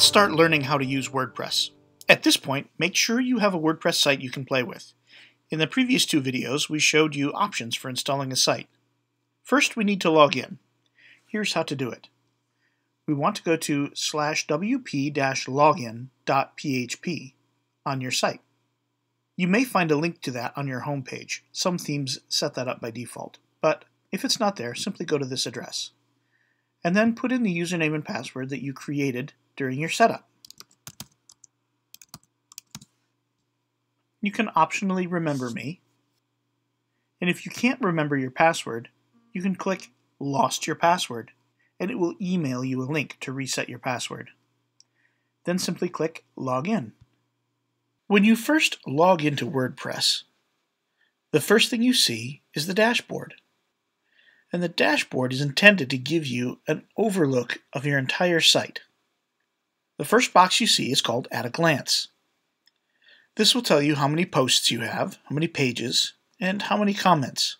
Let's start learning how to use WordPress. At this point, make sure you have a WordPress site you can play with. In the previous two videos, we showed you options for installing a site. First, we need to log in. Here's how to do it. We want to go to slash wp-login.php on your site. You may find a link to that on your home page. Some themes set that up by default, but if it's not there, simply go to this address. And then put in the username and password that you created during your setup. You can optionally remember me. And if you can't remember your password, you can click Lost Your Password, and it will email you a link to reset your password. Then simply click Log In. When you first log into WordPress, the first thing you see is the dashboard. And the dashboard is intended to give you an overlook of your entire site. The first box you see is called At a Glance. This will tell you how many posts you have, how many pages, and how many comments.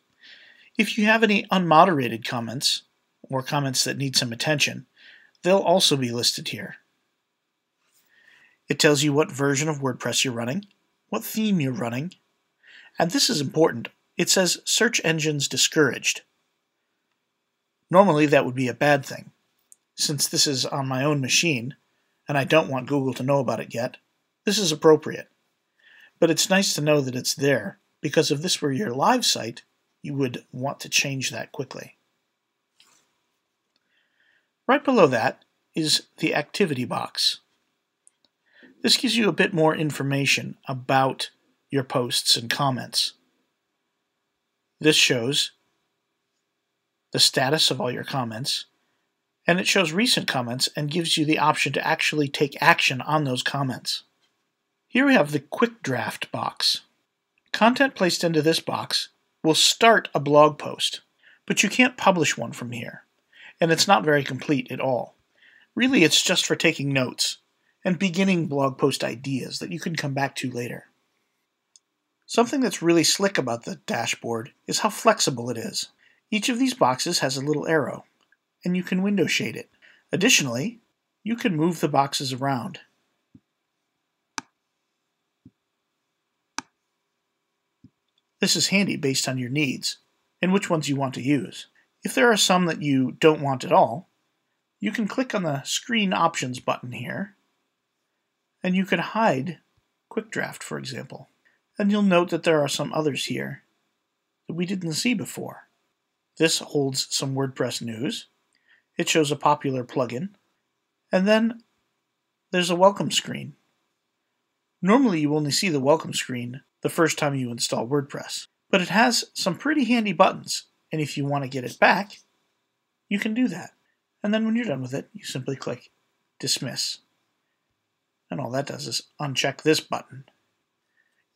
If you have any unmoderated comments, or comments that need some attention, they'll also be listed here. It tells you what version of WordPress you're running, what theme you're running, and this is important. It says search engines discouraged. Normally that would be a bad thing. Since this is on my own machine, and I don't want Google to know about it yet, this is appropriate. But it's nice to know that it's there, because if this were your live site, you would want to change that quickly. Right below that is the activity box. This gives you a bit more information about your posts and comments. This shows the status of all your comments, and it shows recent comments and gives you the option to actually take action on those comments. Here we have the quick draft box. Content placed into this box will start a blog post, but you can't publish one from here, and it's not very complete at all. Really, it's just for taking notes and beginning blog post ideas that you can come back to later. Something that's really slick about the dashboard is how flexible it is. Each of these boxes has a little arrow, and you can window shade it. Additionally, you can move the boxes around. This is handy based on your needs and which ones you want to use. If there are some that you don't want at all, you can click on the Screen Options button here, and you can hide Quick Draft, for example. And you'll note that there are some others here that we didn't see before. This holds some WordPress news, it shows a popular plugin, and then there's a welcome screen. Normally you only see the welcome screen the first time you install WordPress, but it has some pretty handy buttons, and if you want to get it back, you can do that. And then when you're done with it, you simply click Dismiss. And all that does is uncheck this button.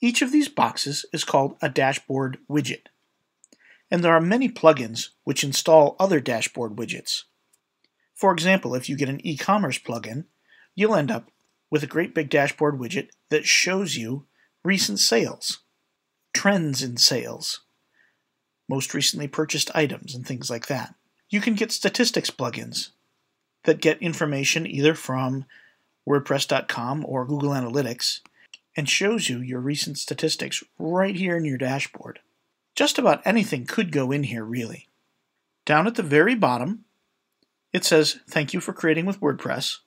Each of these boxes is called a dashboard widget. And there are many plugins which install other dashboard widgets. For example, if you get an e-commerce plugin, you'll end up with a great big dashboard widget that shows you recent sales, trends in sales, most recently purchased items, and things like that. You can get statistics plugins that get information either from WordPress.com or Google Analytics and shows you your recent statistics right here in your dashboard. Just about anything could go in here, really. Down at the very bottom, it says, Thank you for creating with WordPress.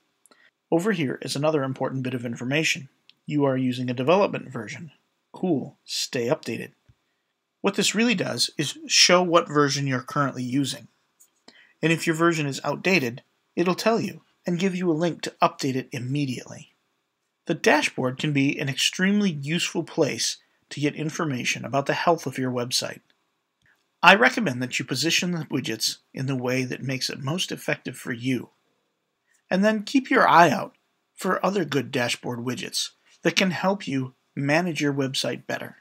Over here is another important bit of information. You are using a development version. Cool. Stay updated. What this really does is show what version you're currently using. And if your version is outdated, it'll tell you and give you a link to update it immediately. The dashboard can be an extremely useful place to get information about the health of your website. I recommend that you position the widgets in the way that makes it most effective for you. And then keep your eye out for other good dashboard widgets that can help you manage your website better.